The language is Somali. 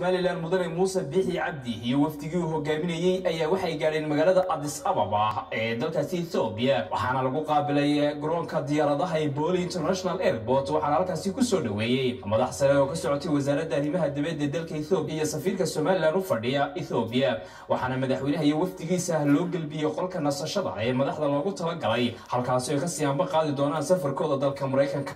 somalilan mudane muuse bixi cabdi iyo wafdigii uu hogaaminayey ayaa waxay gaadheen magaalada adis ababa ee dalkaasi ethoobiya waxaana lagu qaabilay eh, garoonka diyaaradaha ee booli international airport. Waxaana halkaasi ku soo dhoweeyey madax sare oo ka socotay wasaaradda arrimaha dibadda dalka ethoobiya iyo safiirka somalilan u fadhiya ethoobiya waxaana madaxweynaha iyo wafdigiisa loo gelbiyey qolka nasashada ee madaxda loogu talagalay. Halkaasi ay ka siyaanba qaadi doonaan safarkooda dalka maraykanka